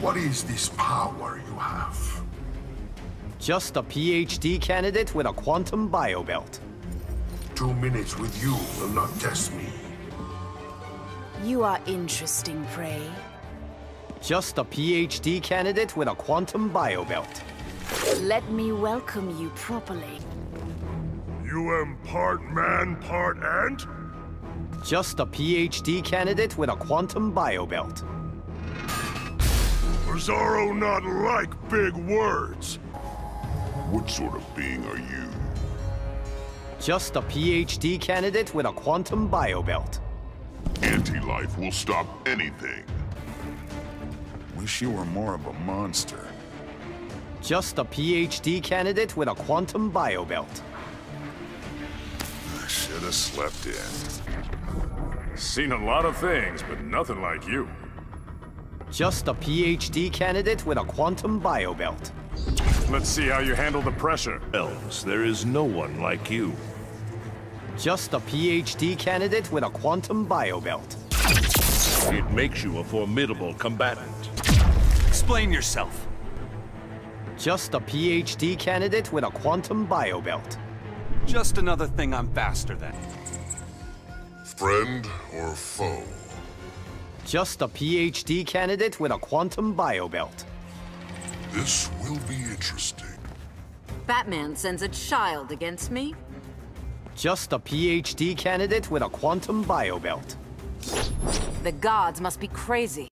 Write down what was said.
What is this power you have? Just a PhD candidate with a quantum biobelt. Two minutes with you will not test me. You are interesting, Prey. Just a PhD candidate with a quantum biobelt. Let me welcome you properly. You am part man, part ant? Just a PhD candidate with a quantum biobelt. Bizarro not like big words. What sort of being are you? Just a PhD candidate with a quantum biobelt. Anti-life will stop anything. Wish you were more of a monster. Just a PhD candidate with a quantum biobelt. I should have slept in. Seen a lot of things, but nothing like you. Just a PhD candidate with a quantum bio belt. Let's see how you handle the pressure. Elves, there is no one like you. Just a PhD candidate with a quantum bio belt. It makes you a formidable combatant. Explain yourself. Just a PhD candidate with a quantum biobelt. Just another thing I'm faster than. Friend or foe? Just a PhD candidate with a quantum biobelt. This will be interesting. Batman sends a child against me? Just a PhD candidate with a quantum biobelt. The gods must be crazy.